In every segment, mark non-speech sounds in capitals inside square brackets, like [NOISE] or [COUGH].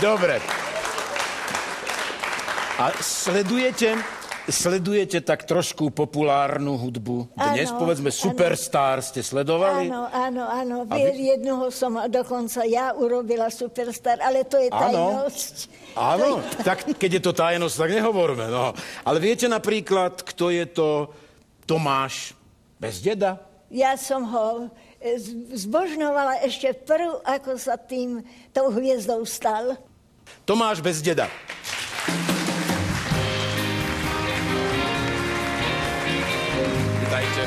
Dobre. A sledujete, sledujete tak trošku populárnu hudbu? Dnes, Áno, povedzme. Superstar ste sledovali? Áno, áno, áno. Vy- jednoho som dokonca ja urobila superstar, ale to je tajnosť. Áno, tak keď je to tajnosť, tak nehovorme. No. Ale viete napríklad, kto je to Tomáš bez deda? Ja som ho zbožňovala ešte prv, ako sa tým, tou hviezdou stal. Tomáš bez deda. Vítajte.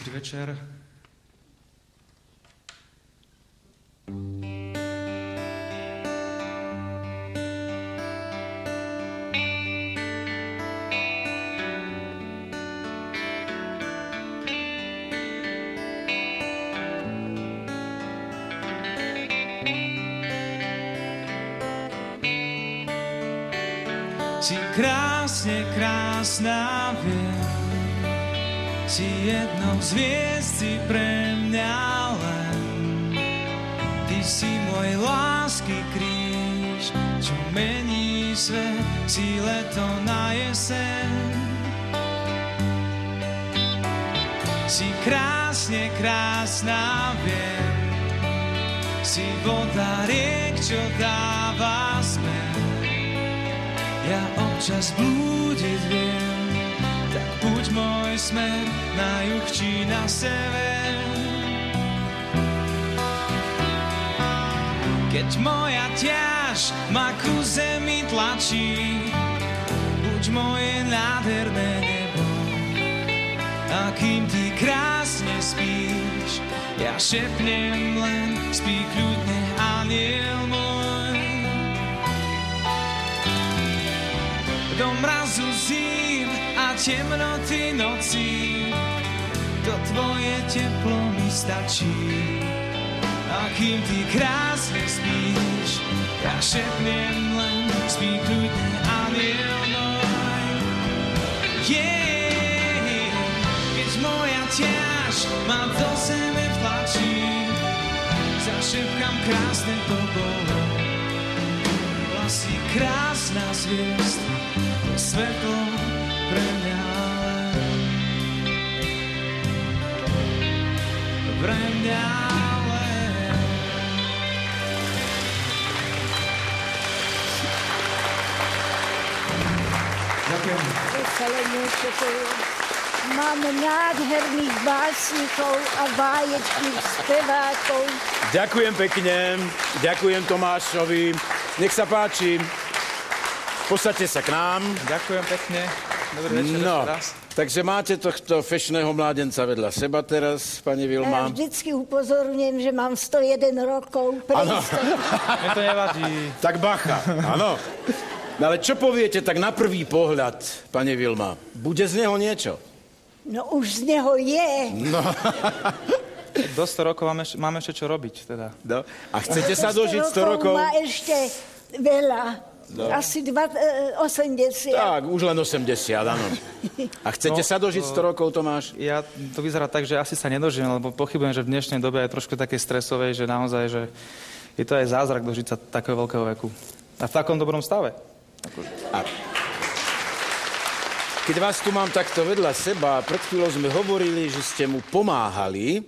Dobrý večer. Si krásne krásna, viem, si jednou z hviezd si pre mňa len. Ty si môj lásky kríž, čo mení svet, si leto na jeseň. Si krásne krásna, viem, si voda riek, čo smer. Ja občas blúdiť viem, tak buď môj smer na juh či na sever. Keď moja ťaž ma ku zemi tlačí, buď moje nádherné nebo. A kým ty krásne spíš, ja šepnem len, spí kľudne aniel Do mrazu zím a temnoty nocí, to tvoje teplo mi stačí. A kým ty krásne spíš, ja šepnem len, spí kľudne aniel môj. Yeah, keď moja ťaž ma do zeme vtlačí, zašepkám krásne to bolo. Vlasy krásna zviezd, to svetlo pre mňa len. Pre mňa len. Ďakujem. Máme nádherných básnikov a báječných spevákov. Ďakujem pekne, ďakujem Tomášovi. Nech sa páči, posaďte sa k nám. Ďakujem pekne. Dobrý večer No, takže máte tohto fešného mládenca vedľa seba teraz, pani Ja Vilma. vždycky upozorňujem, že mám 101 rokov. Istotu. Mne to nevadí. Tak bacha, áno. No ale čo poviete tak na prvý pohľad, pani Vilma? Bude z neho niečo? No už z neho je. [LAUGHS] Do 100 rokov máme, máme ešte čo robiť. Teda. No. A chcete sa dožiť 100 rokov? Má ešte veľa. Asi dva, e, 80. Tak, už len 80, áno. A chcete No, sa dožiť 100 rokov, Tomáš? Ja, to vyzerá tak, že asi sa nedožijem, lebo pochybujem, že v dnešnej dobe je trošku také stresovej, že naozaj, že je to aj zázrak dožiť sa takého veľkého veku. A v takom dobrom stave. A keď vás tu mám takto vedľa seba, pred chvíľou sme hovorili, že ste mu pomáhali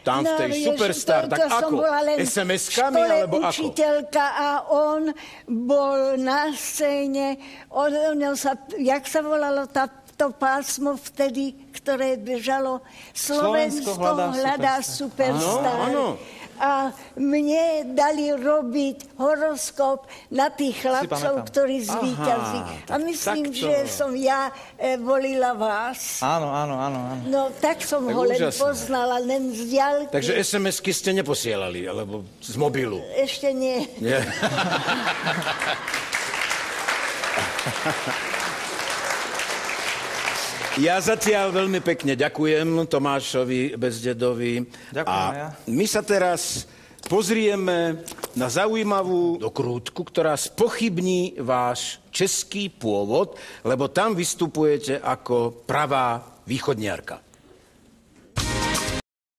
tam v tej No, Superstar, to- tak to ako? SMS-kami alebo ako? učiteľka a on bol na scéne, on, on sa, jak sa volalo tá, to pásmo vtedy, ktoré bežalo Slovensko, hľadá hľadá superstar. superstar. Áno, áno. A mne dali robiť horoskop na tých chlapcov, ktorí zvíťazí. A myslím, takto. že som ja e, volila vás. Áno, áno, áno, áno. No, tak som Tak ho len úžasné. poznala, len z diaľky. Takže SMS-ky ste neposielali, alebo z mobilu? Ešte nie. Nie. [LAUGHS] Ja zatiaľ veľmi pekne ďakujem Tomášovi Bezdedovi. Ďakujem A ja. my sa teraz pozrieme na zaujímavú dokrútku, ktorá spochybní váš český pôvod, lebo tam vystupujete ako pravá východniarka.